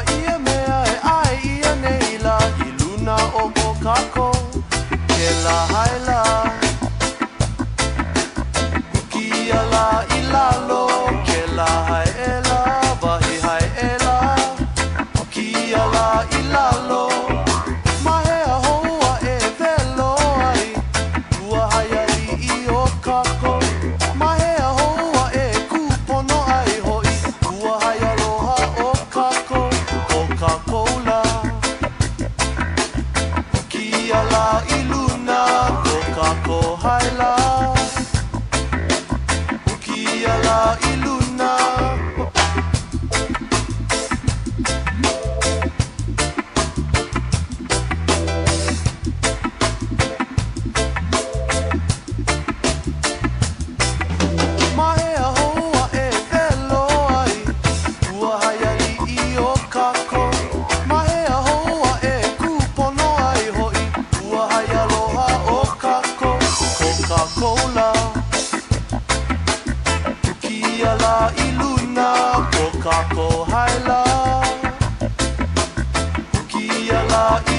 ia mea e ia nei la I luna o mō kako ke la haila Kukia la i lalo ke la ia la i luina ko kako haila Ki ia